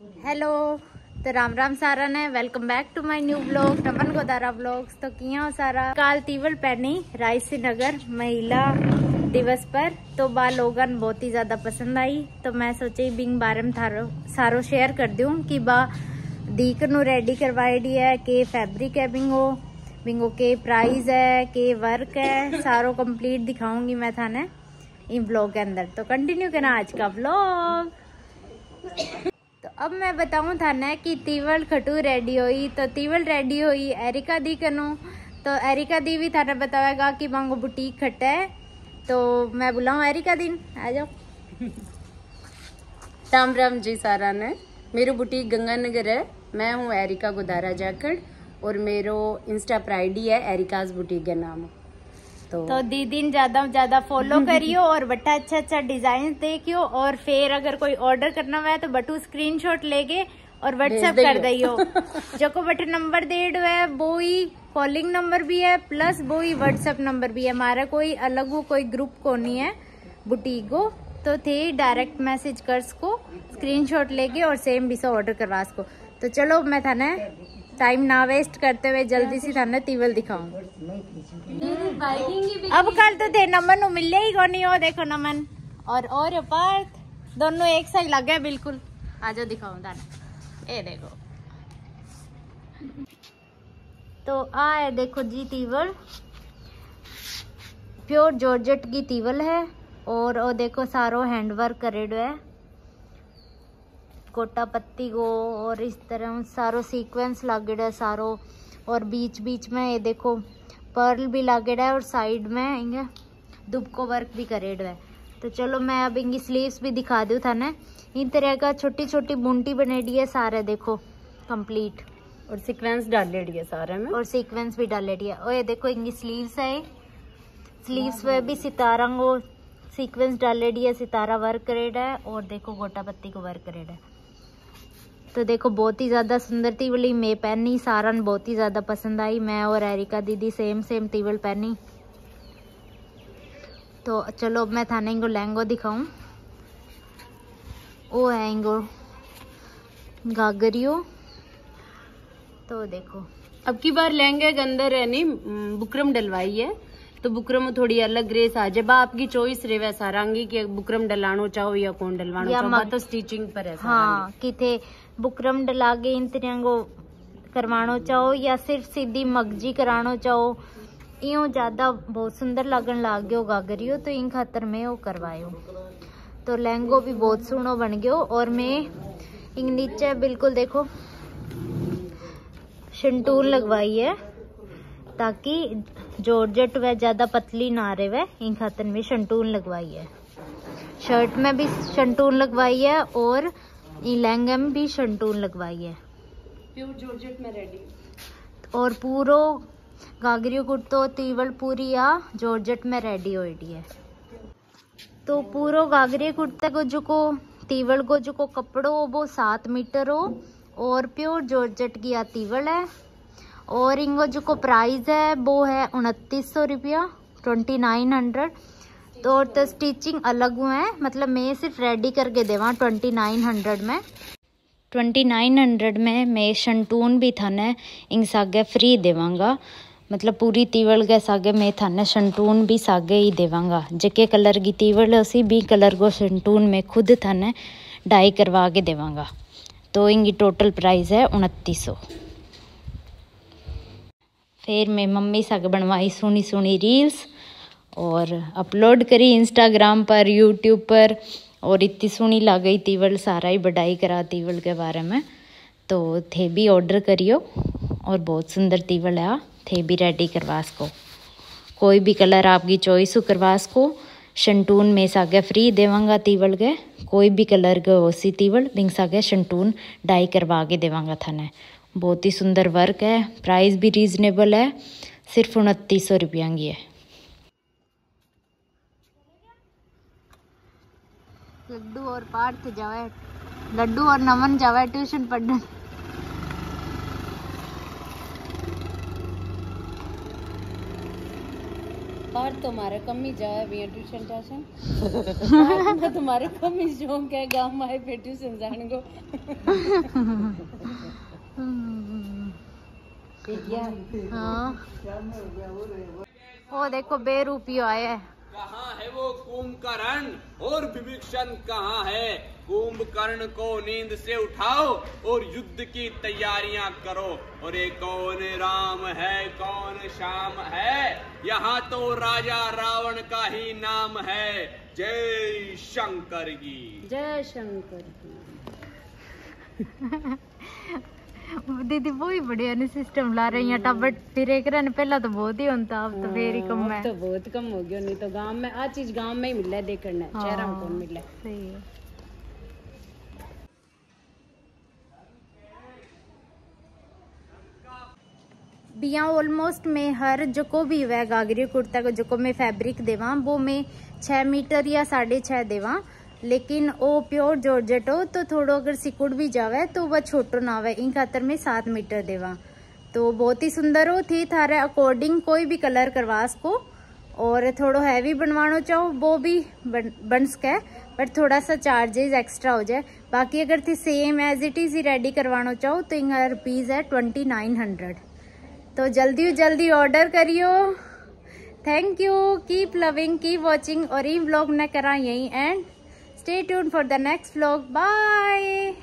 Hello तो राम राम सारा ने welcome back to my new blog टमन Godara blogs तो किया हो सारा? काल तीवल पहनी रायसी नगर महिला दिवस पर। तो बा लोगन बहुत ही ज़्यादा पसंद आई। तो मैं सोची बिंग बारे में थारो, सारो शेयर कर दूँ कि बा, दीक नु रेडी करवाई दी है, के फैब्रिक है बिंगो बिंगो के प्राइस है, के वर्क है, सारो कंप्लीट दिखाऊँगी मैं थाने, इन ब्लॉग के अंदर। तो कंटिन्यू करना आज का ब्लॉग अब मैं बताऊँ था ना कि तीवल खटू रेडी हुई तो तीवल रेडी हुई एरिका दी कनो तो एरिका दी भी थाने बतावेगा कि मांगो बुटीक खट्टा। है तो मैं बुलाऊं एरिका दिन आ जाओ। राम राम जी सारा ने। मेरी बुटीक गंगानगर है। मैं हूँ एरिका गुदारा जाखड़ और मेरो इंस्टा आईडी है एरिकाज बुटीक के नाम। तो तो दीदी ज़्यादा ज़्यादा फॉलो करियो और बट्टा अच्छा अच्छा डिज़ाइन देखियो और फिर अगर कोई ऑर्डर करना हुआ है तो बटू स्क्रीन शॉट लेके और व्हाट्सएप कर दियो जो को बट नंबर दे है वो ही कॉलिंग नंबर भी है प्लस वो ही व्हाट्सएप नंबर भी है। हमारा कोई अलग वो कोई ग्रुप को नहीं है बुटीक को तो थे डायरेक्ट मैसेज कर सको स्क्रीनशॉट लेके और सेम भी से ऑर्डर करवा सको तो चलो मैं था ना टाइम ना वेस्ट करते हुए जल्दी से थाने तीवल दिखाऊँ। अब कल तो थे नमन मिले ही कोनी हो देखो नमन। और और पार्थ दोनों एक साथ लगे बिल्कुल। आ जाओ दिखाऊँ थाने ये देखो। तो आ है देखो जी तीवल प्योर जॉर्जेट की तीवल है और वो देखो सारो हैंडवर्क करेडो है। गोटा पत्ती को और इस तरह सारो सीक्वेंस लागेड़ा है सारो। और बीच बीच में ये देखो पर्ल भी लागेड़ा है और साइड में इंगे दुब को वर्क भी करेड़ है। तो चलो मैं अब इनकी स्लीव्स भी दिखा दूँ था ना इन तरह का छोटी छोटी बुंटी बनेडी है सारे देखो कंप्लीट और सीक्वेंस डालेडी है सारे में? और सीक्वेंस भी डालेडी है। और ये देखो इनकी स्लीव्स है। स्लीव्स पे भी सितारा को सीक्वेंस डालेडी है सितारा वर्क करेड है और देखो गोटा पत्ती को वर्क करेड है। तो देखो, बहुत ही ज़्यादा सुंदर तीवल मैं पहनी, सारन बहुत ही ज़्यादा पसंद आई। मैं और एरिका दीदी सेम सेम तीवल पहनी। तो चलो, अब मैं थाने इनको लहंगो दिखाऊँ। वो है इनको गागरियो तो देखो। अब की बार लहंगे के अंदर है नी बुकरम डलवाई है। तो बुकरम थोड़ी अलग ग्रेस आ। जाए आपकी चॉइस रहे सारंगी की बुकरम डलानो चाहो या कौन डलवानो चाहो तो स्टिचिंग पर है हाँ किथे बुकरम डला के इन तरह करवानो चाहो या सिर्फ़ सीधी मगजी करानो चाहो। इो ज़्यादा बहुत सुंदर लगन लग गयो गागरियो तो इन खातर मैं वो करवायो। तो लहंगो भी बहुत सोहनो बन गयो और मैं इन नीचे बिल्कुल देखो शंटून लगवाई है। ताकि जॉर्जेट वह ज़्यादा पतली ना रहे वह इन खातर में शंटून लगवाई है। शर्ट में भी शंटून लगवाई है और इन लहंगे में भी शंटून लगवाई है। प्योर जॉर्जेट में रेडी और पूरो गागरियो कुर्तो तीवल पूरी या जॉर्जेट में रेडी हो है। तो पूरो गागरी कुर्ते को जो को तीवल को जो को कपड़ो वो सात मीटर हो और प्योर जॉर्जेट की या तीवल है। और इनको जो को प्राइस है, वो है उनतीस सौ रुपया ट्वेंटी नाइन हंड्रेड तो और तो स्टिचिंग अलग हुए हैं मतलब मैं सिर्फ़ रेडी करके देवा ट्वेंटी नाइन हंड्रेड में। ट्वेंटी नाइन हंड्रेड में मैं शंटून भी थाने, इन सागे फ्री देवांगा। मतलब पूरी तीवल के सागे मैं थाने शंटून भी सागे ही देवांगा। जके कलर की तीवल है, उसी भी कलर को शंटून में खुद थाने डाई करवा के देवांगा। तो इनकी टोटल प्राइस है उनतीस। सौ फिर मैं मम्मी साग बनवाई सोनी सोनी रील्स और अपलोड करी इंस्टाग्राम पर, यूट्यूब पर और इतनी सोनी ला गई तीवल, सारा ही बढ़ाई करा तीवल के बारे में। तो थे भी ऑर्डर करियो और बहुत सुंदर तीवल है। थे भी रेडी करवा सको कोई भी कलर आपकी चॉइस हो करवा सको शंटून में सागे फ्री देवांगा तीवल के। कोई भी कलर के ओसी तीवल बिंग सागे शंटून डाई करवा के देवांगा थाने। बहुत ही सुंदर वर्क है प्राइस भी रीजनेबल है सिर्फ़ उनतीस सौ रुपया की है। लड्डू और पार्थ जावे लड्डू और नमन जावे ट्यूशन पढ़ने। बाहर तुम्हारे कम ही जाए भैया ट्यूशन ट्यूशन मैं तुम्हारे कम ही शौक है गाँव में आए फिर ट्यूशन जाने को। है। हाँ वो देखो बेरूपियो है। कहाँ है वो कुंभकर्ण? और विभीषण कहाँ है? कुंभकर्ण को नींद से उठाओ और युद्ध की तैयारियाँ करो। और ये कौन राम है कौन श्याम है? यहाँ तो राजा रावण का ही नाम है। जय शंकर की। जय शंकर की। दीदी वो ही बढ़िया ने सिस्टम ला रही हैं बट फिर एक रन पहला तो बहुत ही होता अब तो फिर ही कम है। तो बहुत कम हो गया नहीं तो गाँव में आ चीज़ गाँव में ही मिल है देखने शहर में कौन मिले सही है। बिया ऑलमोस्ट में हर जो भी हुआ गागरी कुर्ता को जो मैं फैब्रिक देवा वो मैं छः मीटर या साढ़े छः देवा। लेकिन वो प्योर जॉर्जेट हो तो थोड़ो अगर सिकुड़ भी जावे तो वह छोटो ना आवे इन खातर में सात मीटर देवा। तो बहुत ही सुंदर हो थी। थारे अकॉर्डिंग कोई भी कलर करवा सको और थोड़ो हैवी बनवाना चाहो वो भी बन, बन सके। बट थोड़ा सा चार्जेस एक्स्ट्रा हो जाए। बाकी अगर थी सेम एज इट इज़ ही रेडी करवाना चाहो तो इनका रुपीज़ है ट्वेंटी नाइन हंड्रेड तो जल्दी जल्दी ऑर्डर करियो। Thank you keep loving keep watching और ये ब्लॉग न करा यहीं end Stay tuned for the next vlog. Bye.